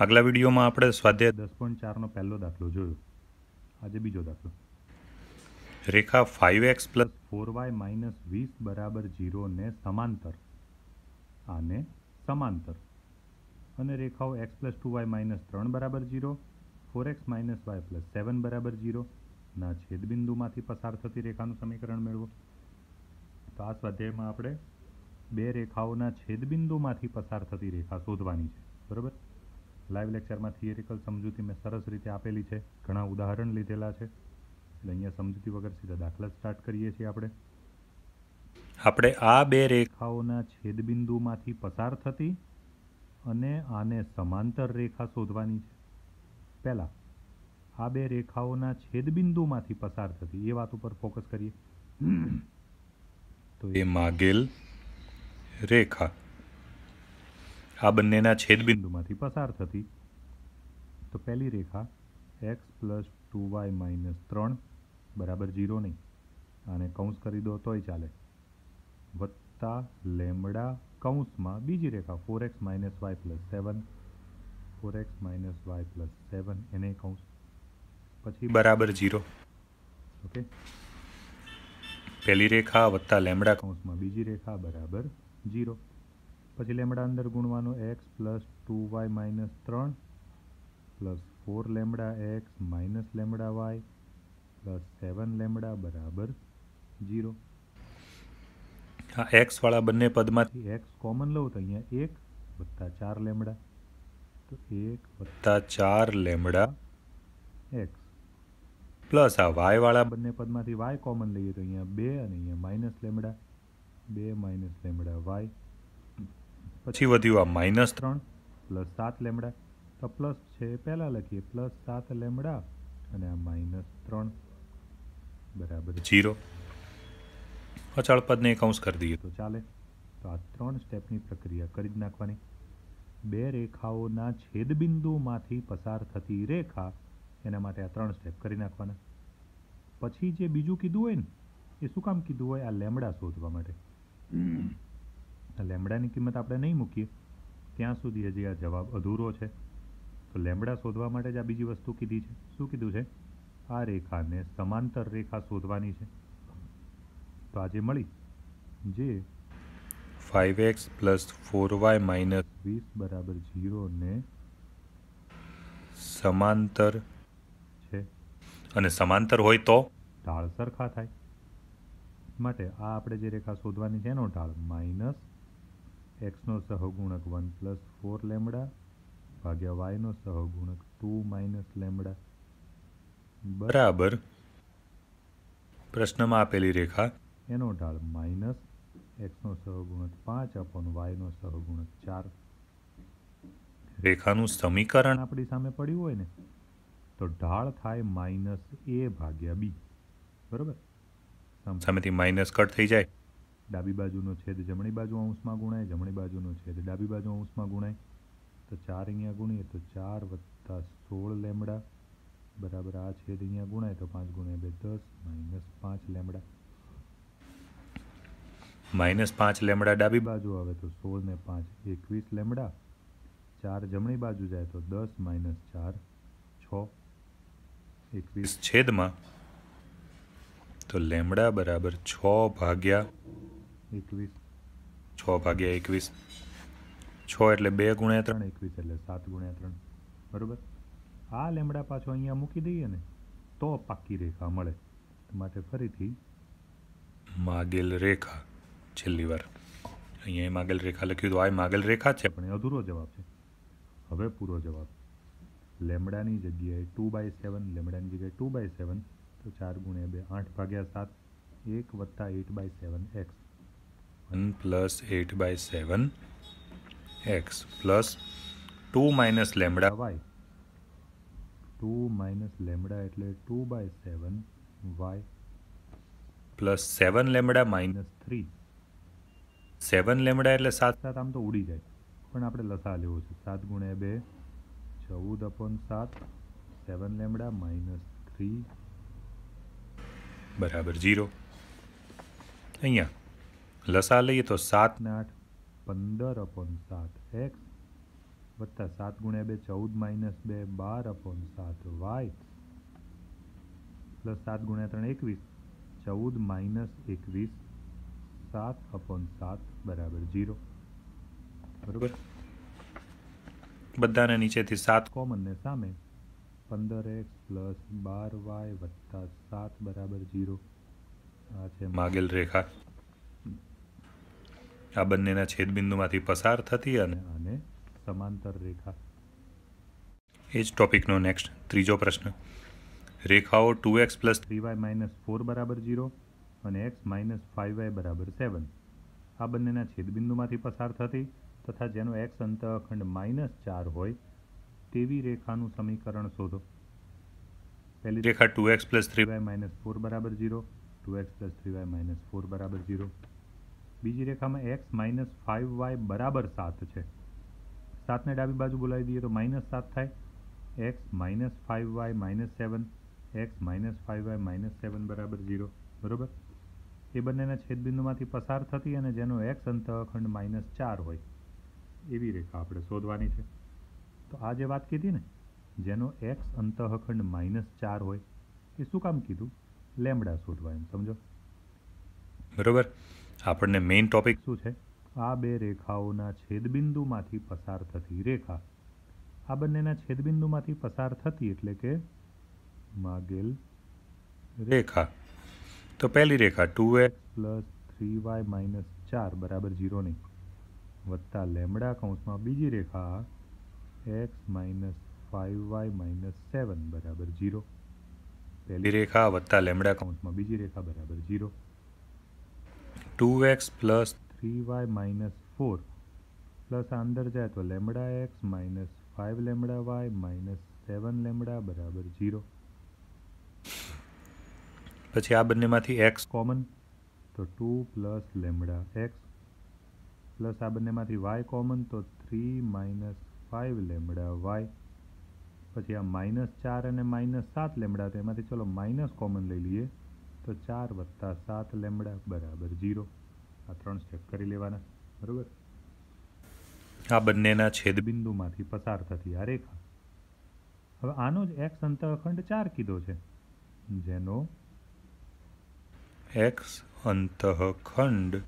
આગલા વિડીયોમાં આપણે સ્વાધ્યાય દસ પોઈન્ટ ચારનો પહેલો દાખલો જોયો. આજે બીજો દાખલો. રેખા five X plus four Y minus વીસ બરાબર જીરોને સમાંતર. આને સમાંતર. અને રેખાઓ X plus two Y minus ત્રણ બરાબર zero four X minus Y plus seven બરાબર ઝીરો ના છેદબિંદુમાંથી પસાર થતી રેખાનું સમીકરણ મેળવો. તો આ સ્વાધ્યાયમાં આપણે બે રેખાઓના છેદબિંદુમાંથી પસાર થતી રેખા શોધવાની છે. બરાબર? લાઈવ લેક્ચરમાં થિયરિકલ સમજૂતી મેં સરસ રીતે આપેલી છે. ઘણા ઉદાહરણ લીધેલા છે. એટલે અહીંયા સમજૂતી વગર સીધા દાખલા સ્ટાર્ટ કરીએ છીએ આપણે. આપણે આ બે રેખાઓના છેદબિંદુમાંથી પસાર થતી અને આને સમાંતર રેખા શોધવાની છે. પહેલાં આ બે રેખાઓના છેદબિંદુમાંથી પસાર થતી એ વાત ઉપર ફોકસ કરીએ. તો એ માગેલ રેખા. આ બંનેના છેદબિંદુમાંથી પસાર થતી. તો પહેલી રેખા X plus two Y minus ત્રણ બરાબર જીરો નહીં. આને કૌંસ કરી દો તોય ચાલે. વત્તા લેમડા કૌંસમાં બીજી રેખા four X minus Y plus seven four X minus Y plus seven એને કૌંસ. પછી બરાબર જીરો ઓકે? પહેલી રેખા વત્તા લેમડા કૌંસમાં બીજી રેખા બરાબર જીરો પછી લેમડા અંદર ગુણવાનું X plus two Y minus ત્રણ plus four lambda X minus lambda Y plus seven lambda બરાબર જીરો આ એક્સવાળા બંને પદમાંથી એક્સ કોમન લઉં તો અહીંયા એક વત્તા ચાર લેમડા. તો એક વત્તા ચાર લેમડા એક્સ પ્લસ આ વાયવાળા બંને પદમાંથી વાય કોમન લઈએ તો અહીંયા બે અને અહીંયા માઇનસ લેમડા. બે માઇનસ લેમડા વાય પછી વધ્યું આ માઇનસ ત્રણ પ્લસ સાત લેમડા તો પ્લસ છે પહેલાં લખીએ પ્લસ સાત લેમડા અને આ માઇનસ ત્રણ. બરાબર. જીરો. અચળ પદને કૌંસ કરી દઈએ. તો ચાલે. તો આ ત્રણ સ્ટેપની પ્રક્રિયા કરી જ નાખવાની. બે રેખાઓના છેદબિંદુમાંથી પસાર થતી રેખા એના માટે આ ત્રણ સ્ટેપ કરી નાખવાના. પછી જે બીજું કીધું હોય ને એ શું કામ કીધું હોય? આ લેમડા શોધવા માટે. લેમડાની કિંમત આપણે નહીં મૂકીએ. ત્યાં સુધી હજી આ જવાબ અધૂરો છે. તો લેમડા શોધવા માટે જ આ બીજી વસ્તુ કીધી છે. શું કીધું છે? આ રેખાને સમાંતર રેખા શોધવાની છે. તો આજે મળી જે five X plus four Y minus વીસ બરાબર જીરોને સમાંતર છે. અને સમાંતર હોય તો? ઢાળ સરખા થાય. માટે આ આપણે જે રેખા શોધવાની છે એનો ઢાળ માઇનસ એક્સનો સહગુણક વન પ્લસ ફોર લેમડા ભાગ્યા વાયનો સહગુણક ટુ માઇનસ લેમડા. બરાબર. પ્રશ્નમાં આપેલી રેખા. એનો ઢાળ માઇનસ એક્સનો સહગુણક પાંચ અપોન વાયનો સહગુણક ચાર. રેખાનું સમીકરણ. આપણી સામે પડ્યું હોય ને તો ઢાળ થાય માઇનસ એ ભાગ્યા બી. બરાબર? સામેથી માઇનસ કટ થઈ જાય. ડાબી બાજુનો છેદ જમણી બાજુ અંશમાં ગુણાય, જમણી બાજુનો છેદ ડાબી બાજુ અંશમાં ગુણાય. તો ચાર અહીંયા ગુણીએ તો ચાર વત્તા સોળ લેમડા બરાબર આ છેદ અહીંયા ગુણાય તો પાંચ ગુણ્યા બે દસ માઇનસ પાંચ લેમડા માઇનસ પાંચ લેમડા ડાબી બાજુ આવે તો સોળ ને પાંચ એકવીસ લેમડા ચાર જમણી બાજુ જાય તો દસ માઇનસ ચાર છ એકવીસ. છેદમાં તો લેમડા બરાબર છ ભાગ્યા એકવીસ. છ ભાગ્યા એકવીસ. છ એટલે બે ગુણ્યા ત્રણ. એકવીસ એટલે સાત ગુણ્યા ત્રણ. બરાબર? આ લેમડા પાછો અહીંયા મૂકી દઈએ ને તો પાકી રેખા મળે. માટે ફરીથી માગેલ રેખા છેલ્લી વાર. અહીંયા માગેલ રેખા લખ્યું તો આ માગેલ રેખા છે. પણ એ અધૂરો જવાબ છે. હવે પૂરો જવાબ. લેમડાની જગ્યાએ ટુ બાય સેવન લેમડાની જગ્યાએ ટુ બાય સેવન તો ચાર ગુણ્યા બે આઠ ભાગ્યા સાત એક વત્તા eight by seven X. One plus eight by seven X plus two minus lambda Y two minus lambda એટલે two by seven Y plus seven lambda minus three seven lambda એટલે સાત. સાત આમ તો ઉડી જાય. પણ આપણે લસા લેવો છે. સાત ગુણ્યા બે, ચૌદ અપોન સાત સેવન લેમડા માઇનસ થ્રી બરાબર જીરો અહીંયા. લસા લઈએ તો સાત ને આઠ, પંદર અપોન સાત એક્સ વત્તા સાત ગુણ્યા બે, ચૌદ માઇનસ બે, બાર અપોન સાત વાય. પ્લસ સાત ગુણ્યા ત્રણ એકવીસ, ચૌદ માઇનસ એકવીસ, સાત અપોન સાત બરાબર જીરો બરોબર? બધાને નીચેથી સાત કોમનને સામે પંદર એક્સ પ્લસ બાર વાય વત્તા સાત બરાબર જીરો આ છે માગેલ રેખા. આ બંનેના છેદબિંદુમાંથી પસાર થતી અને અને સમાંતર રેખા. એ જ ટોપિકનો નેક્સ્ટ ત્રીજો પ્રશ્ન. રેખાઓ two X plus three Y minus four બરાબર જીરો અને એક્સ માઇનસ ફાઇવ વાય બરાબર સેવન. આ બંનેના છેદબિંદુમાંથી પસાર થતી તથા જેનો એક્સ અંતઃખંડ માઇનસ ચાર હોય તેવી રેખાનું સમીકરણ શોધો. પહેલી રેખા two X plus three Y minus four બરાબર zero two X plus three Y minus four બરાબર જીરો બીજી રેખામાં એક્સ માઇનસ ફાઇવ વાય બરાબર સાત છે. સાતને ડાબી બાજુ બોલાવી દઈએ તો માઇનસ સાત થાય. X minus five Y minus seven X minus five Y minus seven બરાબર ઝીરો બરાબર? એ બંનેના છેદબિંદુમાંથી પસાર થતી અને જેનો એક્સ અંતઃખંડ માઇનસ ચાર હોય. એવી રેખા આપણે શોધવાની છે. તો આ જે વાત કીધી ને, જેનો એક્સ અંતઃખંડ માઇનસ ચાર હોય, એ શું કામ કીધું? લેમડા શોધવા એમ, સમજો? બરાબર? આપણને મેઇન ટોપિક શું છે? આ બે રેખાઓના છેદબિંદુમાંથી પસાર થતી રેખા. આ બંનેના છેદબિંદુમાંથી પસાર થતી એટલે કે માગેલ રેખા. તો પહેલી રેખા two X plus three Y minus ચાર બરાબર જીરો નહીં વત્તા લેમડા કૌંસમાં બીજી રેખા X minus five Y minus seven બરાબર જીરો પહેલી રેખા વત્તા લેમડા કૌંસમાં બીજી રેખા બરાબર zero two X plus three Y minus four plus આ અંદર જાય તો lambda X minus five lambda Y minus seven lambda બરાબર જીરો પછી આ બંનેમાંથી એક્સ કોમન તો two plus lambda X plus આ બંનેમાંથી વાય કોમન તો three minus five lambda Y પછી આ માઇનસ ચાર અને માઇનસ સાત લેમડા તો એમાંથી ચલો માઇનસ કોમન લઈ લઈએ. તો ચાર વત્તા સાત લેમડા બરાબર જીરો આ ત્રણ સ્ટેપ કરી લેવાના બરાબર? આ બંનેના છેદબિંદુમાંથી પસાર થતી આ રેખા. હવે આનો જ એક્સ અંતઃખંડ ચાર કીધો છે જેનો એક્સ અંતઃખંડ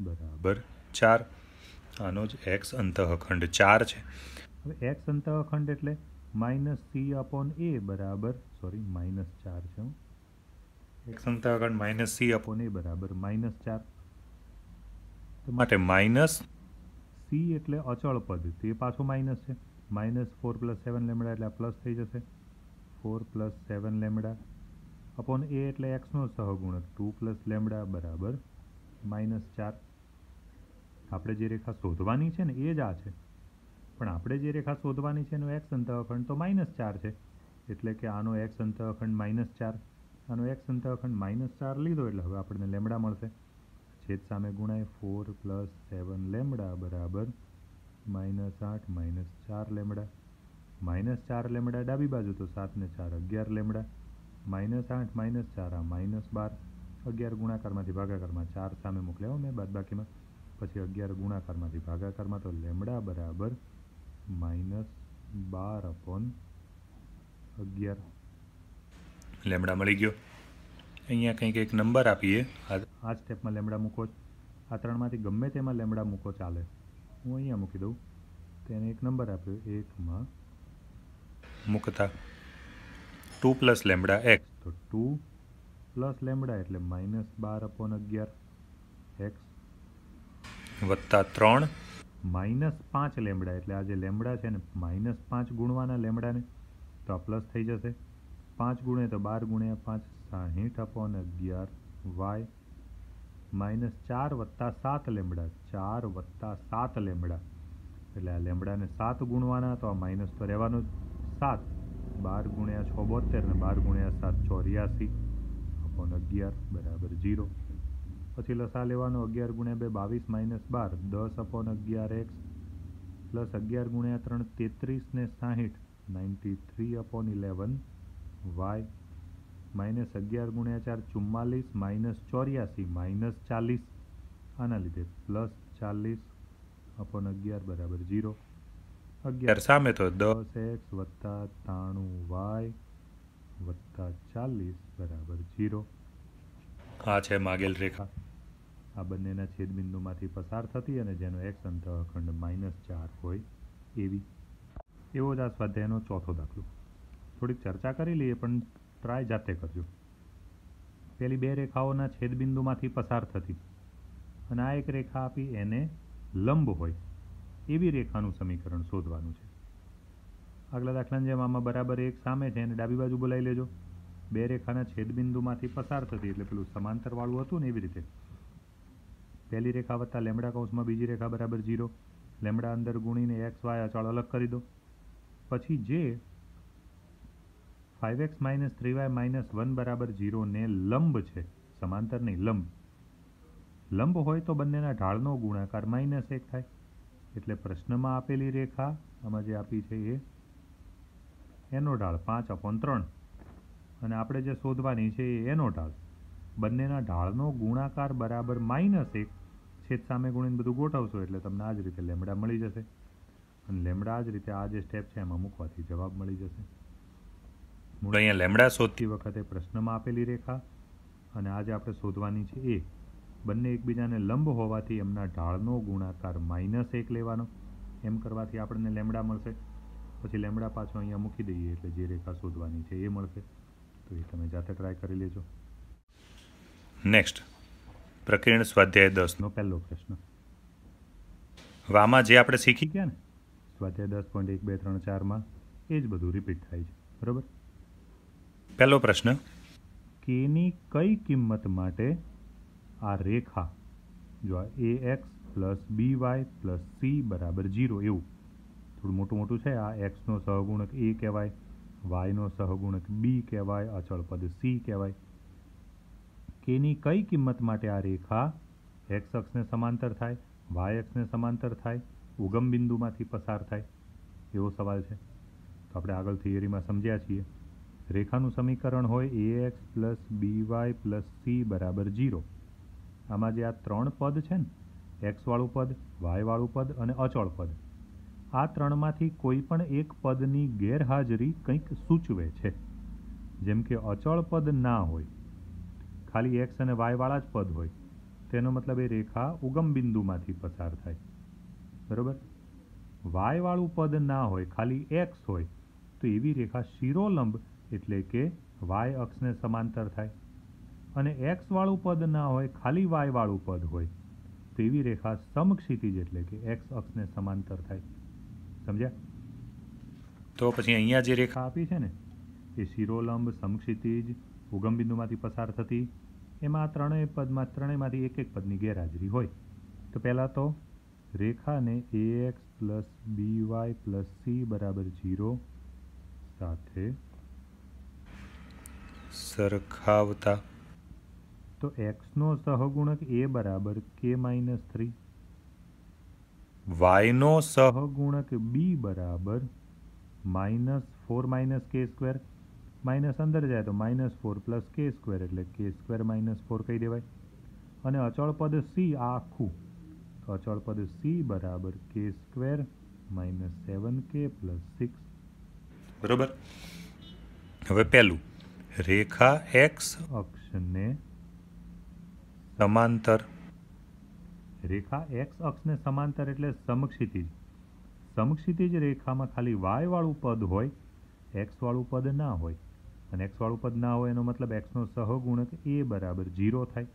બરાબર ચાર. આનો જ એક્સ અંતઃખંડ ચાર છે. હવે એક્સ અંતઃખંડ એટલે માઇનસ સી અપોન એ બરાબર સોરી માઇનસ ચાર છે એક સંતાગણ માઇનસ સી અપોન એ બરાબર. માઇનસ ચાર. તો માટે માઇનસ સી એટલે અચળ પદ. તે પાછું માઇનસ છે. Minus four plus seven lambda એટલે પ્લસ થઈ જશે. Four plus seven lambda upon એ એટલે એક્સનો સહગુણક. ટુ પ્લસ લેમડા બરાબર. માઇનસ ચાર. આપણે જે રેખા શોધવાની છે ને, એ જ આ છે. પણ આપણે જે રેખા શોધવાની છે એનો એક્સ અંતઃખંડ તો માઇનસ ચાર છે. એટલે કે આનો એક્સ અંતઃખંડ માઇનસ ચાર. આનો એક્સ અંતઃખંડ માઇનસ ચાર લીધો એટલે હવે આપણને લેમડા મળશે. છેદ સામે ગુણાય ફોર પ્લસ સેવન લેમડા બરાબર માઇનસ આઠ માઇનસ ચાર લેમડા. માઇનસ ચાર લેમડા ડાબી બાજુ તો સાતને ચાર અગિયાર લેમડા. માઇનસ આઠ માઇનસ ચાર, આ માઇનસ બાર. અગિયાર ગુણાકારમાંથી ભાગાકારમાં ચાર સામે મોકલ્યા. મેં બાદ બાકીમાં પછી અગિયાર ગુણાકારમાંથી ભાગાકારમાં તો લેમડા બરાબર માઇનસ બાર અપોન અગિયાર. લેમડા મળી ગયો. અહીંયા કંઈક એક નંબર આપીએ. આ સ્ટેપમાં લેમડા મૂકો. આ ત્રણમાંથી ગમે તેમાં લેમડા મૂકો ચાલે. હું અહીંયા મૂકી દઉં. તેને એક નંબર આપ્યો. એકમાં મૂકતા. ટુ પ્લસ લેમડા એક્સ તો ટુ પ્લસ લેમડા એટલે માઇનસ બાર અપોન અગિયાર. એક્સ. વત્તા ત્રણ. માઇનસ પાંચ લેમડા. એટલે આ જે લેમડા છે ને માઇનસ પાંચ ગુણવાના લેમડાને તો આ પ્લસ થઈ જશે. પાંચ ગુણે તો બાર ગુણ્યા પાંચ, સાહીઠ અપોન અગિયાર, વાય માઇનસ ચાર વત્તા સાત લેમડા ચાર વત્તા સાત લેમડા એટલે આ લેમડાને સાત ગુણવાના, તો આ માઇનસ તો રહેવાનું જ. સાત, બાર ગુણ્યા છ બોતેર ને બાર ગુણ્યા સાત, ચોર્યાસી અપોન અગિયાર બરાબર જીરો પછી લસા લેવાનો, અગિયાર ગુણ્યા બે, બાવીસ માઇનસ બાર, દસ અપોન અગિયાર એક્સ, પ્લસ અગિયાર ગુણ્યા ત્રણ, તેત્રીસ ને સાહીઠ, ninety three upon eleven Y minus અગિયાર ગુણ્યા ચાર ચુમ્માલીસ માઇનસ ચોર્યાસી માઇનસ ચાલીસ. આના લીધે પ્લસ ચાલીસ અપોન અગિયાર બરાબર જીરો અગિયાર સામે તો દસ એક્સ વત્તા ત્રાણું વાય વત્તા ચાલીસ બરાબર જીરો આ છે માગેલ રેખા. આ બંનેના છેદબિંદુમાંથી પસાર થતી અને જેનો એક્સ અંતઃખંડ માઇનસ ચાર હોય એવી. એવો જ આ સ્વાધ્યાયનો ચોથો દાખલો. થોડીક ચર્ચા કરી લઈએ, પણ ટ્રાય જાતે કરજો. પેલી બે રેખાઓના છેદબિંદુમાંથી પસાર થતી. અને આ એક રેખા આપી એને લંબ હોય. એવી રેખાનું સમીકરણ શોધવાનું છે. આગલા દાખલાની જેમ આમાં બરાબર એક સામે છે, એને ડાબી બાજુ બોલાવી લેજો. બે રેખાના છેદબિંદુમાંથી પસાર થતી એટલે પેલું સમાંતરવાળું હતું ને એવી રીતે. પહેલી રેખા વત્તા લેમડા કૌંસમાં બીજી રેખા બરાબર જીરો લેમડા અંદર ગુણીને એક્સ વાય અચળ અલગ કરી દો. પછી જે five X minus three Y minus one બરાબર જીરોને લંબ છે. સમાંતર નહીં, લંબ. લંબ હોય તો બંનેના ઢાળનો ગુણાકાર માઇનસ એક થાય. એટલે પ્રશ્નમાં આપેલી રેખા, આમાં જે આપી છે એ એનો ઢાળ પાંચ અપોન ત્રણ. અને આપણે જે શોધવાની છે એ એનો ઢાળ. બંનેના ઢાળનો ગુણાકાર બરાબર માઇનસ એક છેદ સામે ગુણીને બધું ગોઠવશો એટલે તમને આ જ રીતે લેમડા મળી જશે. અને લેમડા આ જ રીતે આ જે સ્ટેપ છે એમાં મૂકવાથી જવાબ મળી જશે. મૂળ અહીંયા લેમડા શોધતી વખતે પ્રશ્નમાં આપેલી રેખા અને આજે આપણે શોધવાની છે એ. બંને એકબીજાને લંબ હોવાથી એમના ઢાળનો ગુણાકાર માઇનસ એક લેવાનો. એમ કરવાથી આપણને લેમડા મળશે. પછી લેમડા પાછો અહીંયા મૂકી દઈએ એટલે જે રેખા શોધવાની છે એ મળશે. તો એ તમે જાતે ટ્રાય કરી લેજો. નેક્સ્ટ પ્રકીર્ણ સ્વાધ્યાય દસનો પહેલો પ્રશ્ન. આમાં જે આપણે શીખી ગયા ને, સ્વાધ્યાય દસ પોઈન્ટ એક બે ત્રણ ચારમાં એ જ બધું રિપીટ થાય છે. બરાબર? પહેલો પ્રશ્ન. કેની કઈ કિંમત માટે આ રેખા, જો આ A X plus B Y plus C બરાબર જીરો એવું. થોડું મોટું મોટું છે, આ એક્સનો સહગુણક એ કહેવાય વાયનો સહગુણક બી કહેવાય, અચળ પદ સી કહેવાય. કેની કઈ કિંમત માટે આ રેખા એક્સ અક્ષને સમાંતર થાય વાય અક્ષને સમાંતર થાય, ઉગમ બિંદુમાંથી પસાર થાય? એવો સવાલ છે. તો આપણે આગળ થિયરીમાં સમજ્યા છીએ. રેખાનું સમીકરણ હોય A X plus B Y plus C બરાબર જીરો આમાં જે આ ત્રણ પદ છે ને એક્સવાળું પદ વાયવાળું પદ અને અચળ પદ, આ ત્રણમાંથી કોઈ પણ એક પદની ગેરહાજરી કંઈક સૂચવે છે. જેમ કે અચળ પદ ના હોય, ખાલી એક્સ અને વાયવાળા જ પદ હોય, તેનો મતલબ એ રેખા ઉગમ બિંદુમાંથી પસાર થાય. બરાબર? વાયવાળું પદ ના હોય, ખાલી એક્સ હોય, તો એવી રેખા શિરોલંબ એટલે કે વાય અક્ષને સમાંતર થાય. અને એક્સવાળું પદ ના હોય, ખાલી વાય વાળું પદ હોય, તો એવી રેખા સમક્ષિતિજ એટલે કે એક્સ અક્ષને સમાંતર થાય. સમજ્યા? તો પછી અહીંયા જે રેખા આપી છે ને, એ શિરોલંબ સમક્ષિતિજ ઉગમબિંદુમાંથી પસાર થતી, એમાં ત્રણેય પદમાં ત્રણેયમાંથી એક એક પદની ગેરહાજરી હોય. તો પહેલાં તો રેખાને A X plus B Y plus C બરાબર જીરો સાથે સરખાવતા. તો એક્સનો સહગુણક એ બરાબર કે માઇનસ થ્રી વાયનો સહગુણક બી બરાબર minus four minus K square minus અંદર જાય તો minus four plus K square એટલે કે સ્ક્વેર માઇનસ ફોર કહી દેવાય. અને અચળ પદ સી આખું. તો અચળ પદ સી બરાબર કે સ્ક્વેર માઇનસ સેવન કે પ્લસ સિક્સ બરોબર? હવે પહેલું. રેખા એક્સ અક્ષને સમાંતર. રેખા એક્સ અક્ષને સમાંતર એટલે સમક્ષિતિજ સમક્ષિતિજ રેખામાં ખાલી વાયવાળું પદ હોય એક્સવાળું પદ ના હોય. અને એક્સવાળું પદ ના હોય એનો મતલબ એક્સનો સહગુણક એ બરાબર જીરો થાય.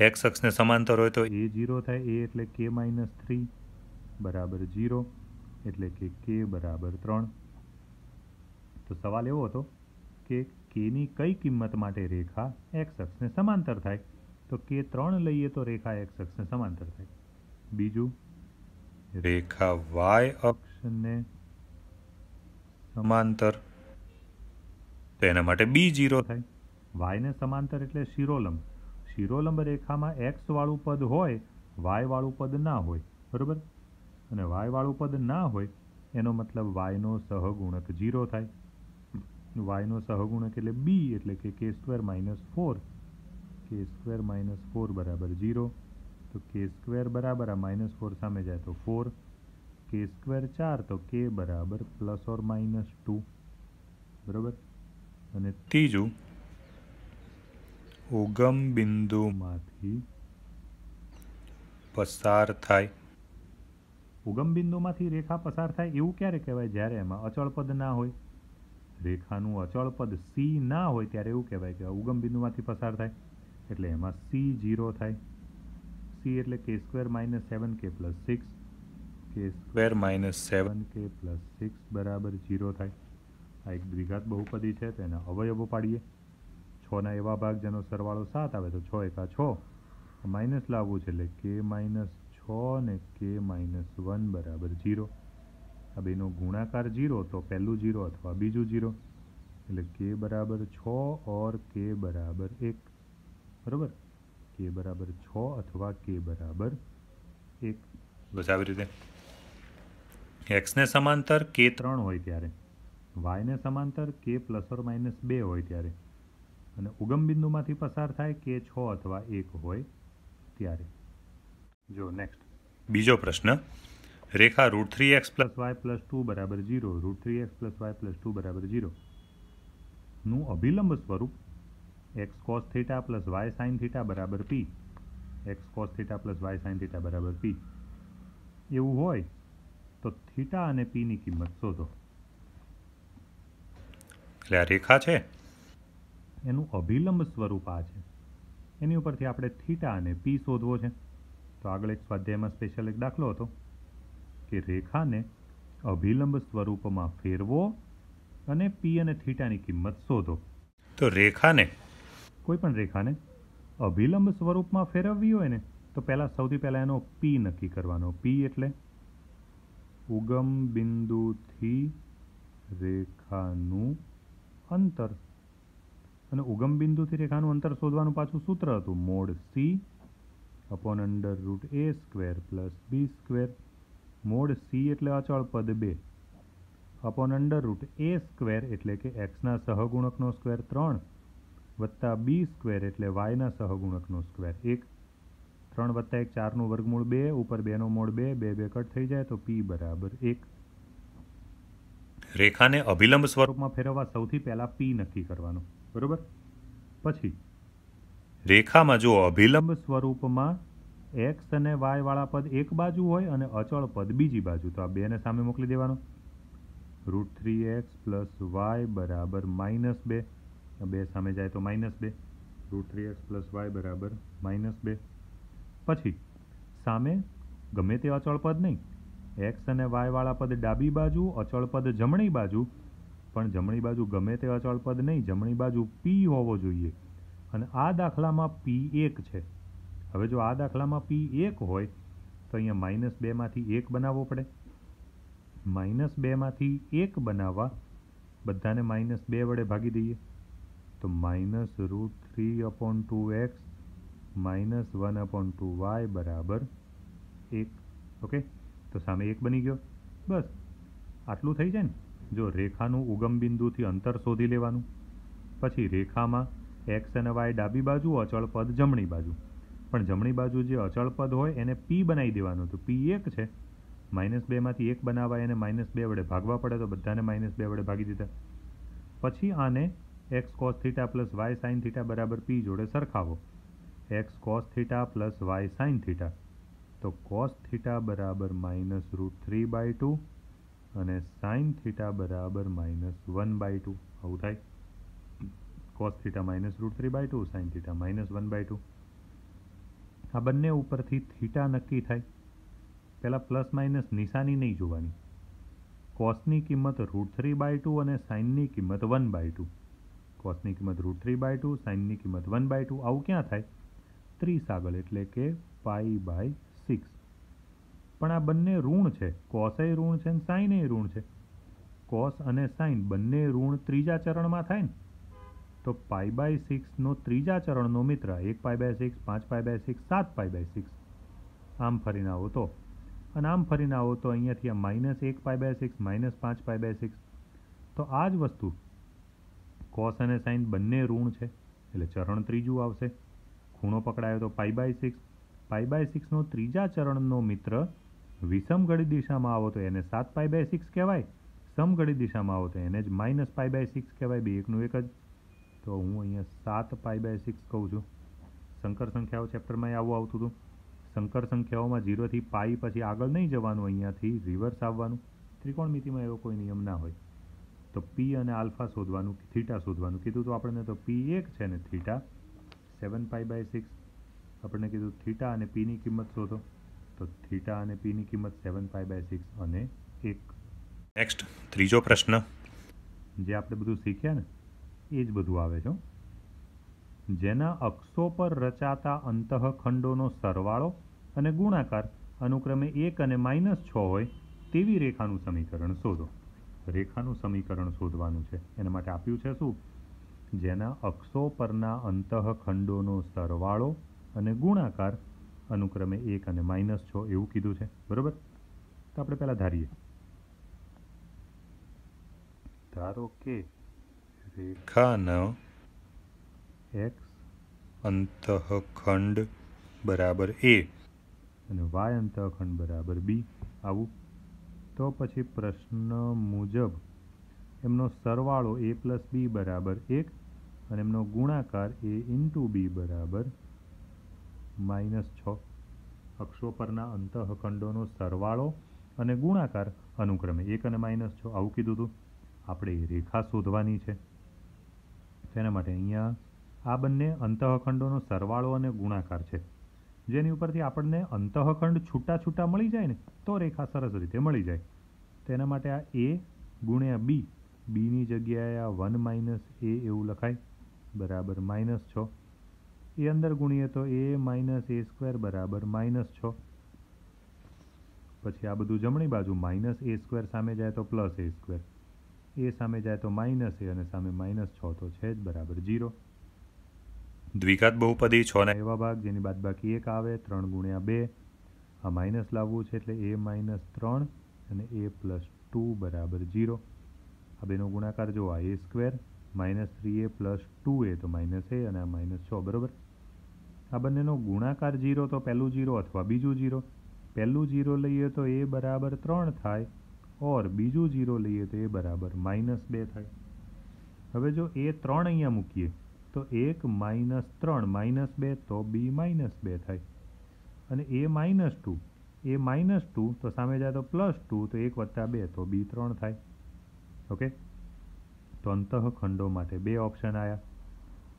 એક્સ અક્ષને સમાંતર હોય તો એ જીરો થાય એ એટલે કે માઇનસ થ્રી બરાબર જીરો એટલે કે કે બરાબર ત્રણ. તો સવાલ એવો હતો કે કેની કઈ કિંમત માટે રેખા એક્સ અક્ષને સમાંતર થાય? તો કે ત્રણ લઈએ તો રેખા એક્સ અક્ષને સમાંતર થાય. બીજું? રેખા વાય અક્ષને સમાંતર. તો એના માટે બી જીરો થાય. વાયને સમાંતર એટલે શિરોલંબ. શિરોલંબ રેખામાં એક્સ વાળું પદ હોય વાય વાળું પદ ના હોય. બરોબર? અને વાય વાળું પદ ના હોય એનો મતલબ વાયનો સહગુણક જીરો થાય. વાયનો સહગુણક એટલે બી એટલે કે K square minus four K square minus four બરાબર ઝીરો તો કે સ્ક્વેર બરાબર આ માઇનસ ફોર સામે જાય તો ફોર કે સ્ક્વેર ચાર તો કે બરાબર પ્લસ ઓર માઇનસ ટુ બરાબર? અને ત્રીજું, ઉગમ બિંદુમાંથી પસાર થાય. ઉગમ બિંદુમાંથી રેખા પસાર થાય એવું ક્યારે કહેવાય? જ્યારે એમાં અચળ પદ ના હોય. રેખાનું અચળ પદ સી ના હોય ત્યારે એવું કહેવાય કે ઉગમ બિંદુમાંથી પસાર થાય એટલે એમાં સી જીરો થાય. સી એટલે કે square minus seven K plus six K square minus seven K plus six બરાબર જીરો થાય. આ એક દ્વિઘાત બહુપદી છે તેના અવયવો પાડીએ. છના એવા ભાગ જેનો સરવાળો સાત આવે તો છ એકા છ. માઇનસ લાવવું છે એટલે કે માઇનસ છ ને કે માઇનસ વન બરાબર જીરો આ બેનો ગુણાકાર જીરો તો પહેલું જીરો અથવા બીજું જીરો એટલે કે બરાબર છ ઓર કે બરાબર એક બરાબર કે બરાબર છ અથવા કે બરાબર એક બસ આવી રીતે એક્સને સમાંતર કે ત્રણ હોય ત્યારે વાયને સમાંતર કે પ્લસ ઓર માઇનસ બે હોય ત્યારે અને ઉગમ બિંદુમાંથી પસાર થાય કે છ અથવા એક હોય ત્યારે જો નેક્સ્ટ બીજો પ્રશ્ન રેખા root three X plus Y plus two બરાબર zero root three X plus Y plus two બરાબર ઝીરોનું અભિલંબ સ્વરૂપ X cos theta plus Y sine theta બરાબર P X cos theta plus Y sine theta બરાબર પી એવું હોય તો થીટા અને પીની કિંમત શોધો. એટલે આ રેખા છે? એનું અભિલંબ સ્વરૂપ આ છે. એની ઉપરથી આપણે થીટા અને પી શોધવો છે. તો આગળ એક સ્વાધ્યાયમાં સ્પેશિયલ એક દાખલો હતો. કે રેખાને અભિલંબ સ્વરૂપમાં ફેરવો અને પી અને થીટાની કિંમત શોધો. તો રેખાને? કોઈ પણ રેખાને અભિલંબ સ્વરૂપમાં ફેરવવી હોય ને તો પહેલાં સૌથી પહેલાં એનો પી નક્કી કરવાનો. પી એટલે ઉગમ બિંદુથી રેખાનું અંતર. અને ઉગમ બિંદુથી રેખાનું અંતર શોધવાનું પાછું સૂત્ર હતું. Mod C upon under root A square plus B square mod C એટલે અચળ પદ બે. Upon under root A square એટલે કે એક્સના સહગુણકનો સ્ક્વેર ત્રણ વત્તા બી સ્ક્વેર એટલે વાયના સહગુણકનો સ્ક્વેર એક. ત્રણ વત્તા એક ચારનું વર્ગમૂળ બે ઉપર બેનો મોડ બે બે બે કટ થઈ જાય તો પી બરાબર એક. રેખાને અભિલંબ સ્વરૂપમાં ફેરવવા સૌથી પહેલાં પી નક્કી કરવાનો. બરાબર? પછી રેખામાં જો અભિલંબ સ્વરૂપમાં એક્સ અને વાયવાળા પદ એક બાજુ હોય અને અચળ પદ બીજી બાજુ. તો આ બેને સામે મોકલી દેવાનો. Root three X plus Y બરાબર માઇનસ બે. બે સામે જાય તો માઇનસ બે. Root three X plus Y બરાબર માઇનસ બે. પછી, સામે ગમે તે અચળ પદ નહીં. એક્સ અને વાયવાળા પદ ડાબી બાજુ, અચળ પદ જમણી બાજુ. પણ જમણી બાજુ ગમે તે અચળ પદ નહીં, જમણી બાજુ પી હોવો જોઈએ. અને આ દાખલામાં પી એક છે. હવે જો આ દાખલામાં પી એક હોય, તો અહીંયા માઇનસ બેમાંથી એક બનાવવો પડે. માઇનસ બેમાંથી એક બનાવવા, બધાને માઇનસ બે વડે ભાગી દઈએ. તો minus root three upon two x minus one upon two y બરાબર એક. ઓકે તો સામે એક બની ગયો. બસ. આટલું થઈ જાય ને? જો રેખાનું ઉગમ બિંદુથી અંતર શોધી લેવાનું. પછી રેખામાં એક્સ અને વાય ડાબી બાજુ, અચળ પદ જમણી બાજુ. પણ જમણી બાજુ જે અચળ પદ હોય એને પી બનાવી દેવાનું તો પી એક છે. માઇનસ બેમાંથી એક બનાવાય એને માઇનસ બે વડે ભાગવા પડે તો બધાને માઇનસ બે વડે ભાગી દીધા. પછી આને x cos theta plus y sine theta બરાબર પી જોડે સરખાવો. X cos theta plus y sine theta તો કોસ થીટા બરાબર minus root three by two અને સાઇન થીટા બરાબર માઇનસ વન બાય ટુ આવું થાય. Cos theta minus root three by two sine theta minus one by two આ બંને ઉપરથી theta નક્કી થાય. પહેલાં પ્લસ માઇનસ નિશાની નહીં જોવાની. કોસની કિંમત રૂટ થ્રી બાય ટુ અને સાઇનની કિંમત વન બાય ટુ. કોસની કિંમત રૂટ થ્રી બાય ટુ, સાઇનની કિંમત વન બાય ટુ. આવું ક્યાં થાય? ત્રીસ આગળ એટલે કે પાઈ બાય સિક્સ. પણ આ બંને ઋણ છે. કોસે ઋણ છે અને સાઇનય ઋણ છે. કોસ અને સાઇન બંને ઋણ ત્રીજા ચરણમાં થાય ને. તો પાઈ બાય સિક્સનો ત્રીજા ચરણનો મિત્ર એક પાઈ બાય સિક્સ પાંચ પાઈ બાય સિક્સ સાત પાઈ બાય સિક્સ આમ ફરીને આવો તો અને આમ ફરીને આવો તો અહીંયાથી આ માઇનસ એક પાઈ બાય સિક્સ માઇનસ પાંચ પાઈ બાય સિક્સ તો આ જ વસ્તુ કોસ અને સાઇન બંને ઋણ છે એટલે ચરણ ત્રીજું આવશે ખૂણો પકડાયો તો pi by six pi by સિક્સનો ત્રીજા ચરણનો મિત્ર વિષમઘડિત દિશામાં આવો તો એને સાત પાઈ બાય સિક્સ કહેવાય સમઘડિત દિશામાં આવો તો એને જ માઇનસ પાઈ બાય સિક્સ કહેવાય બે એકનું એક જ તો હું અહીંયા સાત પાઈ બાય સિક્સ કહું છું. સંકર સંખ્યાઓ ચેપ્ટરમાં આવું આવતું હતું. સંકર સંખ્યાઓમાં ઝીરોથી પાઈ પછી આગળ નહીં જવાનું અહીંયાથી રિવર્સ આવવાનું. ત્રિકોણમિતિમાં એવો કોઈ નિયમ ના હોય. તો પી અને આલ્ફા શોધવાનું થીટા શોધવાનું. કીધું તો આપણને તો પી એક છે ને theta seven pi by six આપણને કીધું થીટા અને પીની કિંમત શોધો. તો થીટા અને પીની કિંમત સેવન પાઈ બાય સિક્સ અને એક. નેક્સ્ટ ત્રીજો પ્રશ્ન. જે આપણે બધું શીખ્યા ને એ જ બધું આવે છે જેના અક્ષો પર રચાતા અંતઃખંડોનો સરવાળો અને ગુણાકાર અનુક્રમે એક અને માઇનસ છ હોય તેવી રેખાનું સમીકરણ શોધો. રેખાનું સમીકરણ શોધવાનું છે. એના માટે આપ્યું છે શું? જેના અક્ષો પરના અંતઃખંડોનો સરવાળો અને ગુણાકાર અનુક્રમે એક અને માઇનસ છ એવું કીધું છે. બરાબર? તો આપણે પહેલાં ધારીએ. ધારો કે રેખાનો એક્સ અંતઃખંડ બરાબર એ. અને વાય અંતઃખંડ બરાબર બી. આવું. તો પછી પ્રશ્ન મુજબ એમનો સરવાળો એ પ્લસ બી બરાબર એક અને એમનો ગુણાકાર એ ઇન્ટુ બી બરાબર માઇનસ છ. અક્ષો પરના અંતઃખંડોનો સરવાળો અને ગુણાકાર અનુક્રમે એક અને માઇનસ છ. આવું કીધું હતું આપણે રેખા શોધવાની છે. તેના માટે અહીંયા આ બંને અંતઃખંડોનો સરવાળો અને ગુણાકાર છે. જેની ઉપરથી આપણને અંતઃખંડ છૂટા છૂટા મળી જાય ને, તો રેખા સરસ રીતે મળી જાય. તેના માટે આ એ ગુણ્યા બી બીની જગ્યાએ આ વન માઇનસ એ એવું લખાય, બરાબર માઇનસ છ. એ અંદર ગુણીએ તો એ માઇનસ એ સ્ક્વેર બરાબર માઇનસ છ. પછી આ બધું જમણી બાજુ માઇનસ એ સ્ક્વેર સામે જાય તો પ્લસ એ સ્ક્વેર એ સામે જાય તો માઇનસ એ અને સામે માઇનસ છ તો છે જ બરાબર જીરો દ્વિઘાત બહુપદી છ ના એવા ભાગ જેની બાદ બાકી એક આવે ત્રણ ગુણ્યા બે. આ માઇનસ લાવવું છે એટલે એ માઇનસ ત્રણ અને એ પ્લસ ટુ બરાબર જીરો આ બેનો ગુણાકાર જો આ a square minus three a plus two a તો માઇનસ એ અને આ માઇનસ છ બરાબર? આ બંનેનો ગુણાકાર જીરો તો પહેલું જીરો અથવા બીજું જીરો પહેલું જીરો લઈએ તો એ બરાબર ત્રણ થાય. ઓર બીજું જીરો લઈએ તો એ બરાબર માઇનસ બે થાય. હવે જો એ ત્રણ અહીંયા મૂકીએ, તો એક માઇનસ ત્રણ માઇનસ બે, તો બી માઇનસ બે થાય. અને a minus two, a minus two, તો સામે જાય તો પ્લસ ટુ, તો એક વત્તા બે, તો બી ત્રણ થાય. ઓકે? તો અંતઃખંડો માટે બે ઓપ્શન આવ્યા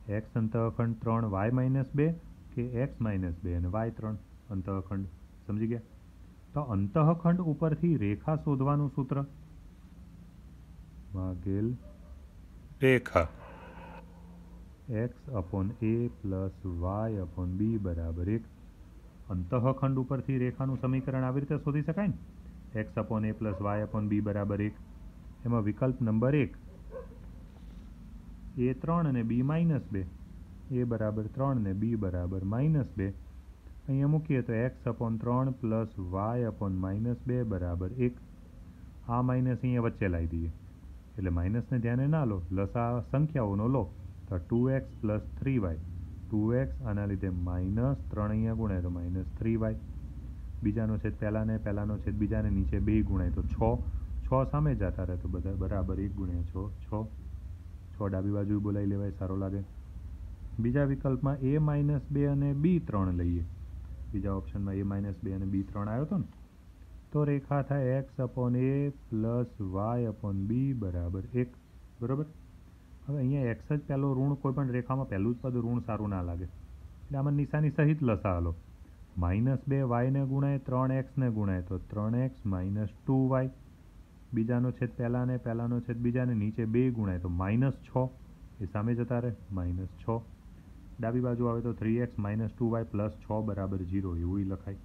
એક્સ અંતઃખંડ ત્રણ, વાય માઇનસ બે, કે એક્સ માઇનસ બે અને વાય ત્રણ અંતઃખંડ. સમજી ગયા? તો અંતઃખંડ ઉપરથી રેખા શોધવાનું સૂત્ર? વાગેલ રેખા. X upon a plus y upon b બરાબર એક. અંતઃખંડ ઉપરથી રેખાનું સમીકરણ આવી રીતે શોધી શકાય ને? X upon a plus y upon b બરાબર એક. એમાં વિકલ્પ નંબર એક. એ ત્રણ અને બી માઇનસ બે. એ બરાબર ત્રણ ને બી બરાબર માઇનસ બે. અહીંયા મૂકીએ તો એક્સ અપોન ત્રણ પ્લસ વાય અપોન માઇનસ બે બરાબર એક. આ માઇનસ અહીંયા વચ્ચે લાવી દઈએ. એટલે માઇનસને ધ્યાને ના લો લસા સંખ્યાઓનો લો. તો two x plus three y. Two x આના લીધે માઇનસ ત્રણ અહીંયા ગુણાય તો માઇનસ થ્રી વાય. બીજાનો છેદ પહેલાંને, પહેલાંનો છેદ બીજાને, નીચે બે ગુણાય તો છ. છ સામે જતા રહે તો બધા બરાબર એક ગુણ્યા છ છ. છ ડાબી બાજુ બોલાવી લેવાય, સારો લાગે. બીજા વિકલ્પમાં એ માઇનસ બે અને બી ત્રણ લઈએ. બીજા ઓપ્શનમાં એ માઇનસ બે અને બી ત્રણ આવ્યો હતો ને, તો રેખા થાય x upon a plus y upon b બરાબર એક, બરાબર? હવે અહીંયા એક્સ જ પહેલો ઋણ, કોઈ પણ રેખામાં પહેલું જ પદ ઋણ સારું ના લાગે. એટલે આમાં નિશાની સહિત લસા હાલો માઇનસ બે વાયને ગુણાય, ત્રણ એક્સને ગુણાય, તો ત્રણ એક્સ માઇનસ ટુ વાય બીજાનો છેદ પહેલાંને, પહેલાંનો છેદ બીજાને, નીચે બે ગુણાય, તો માઇનસ છ. એ સામે જતા રહે માઇનસ છ. ડાબી બાજુ આવે તો three x minus two y plus છ બરાબર જીરો એવું લખાય.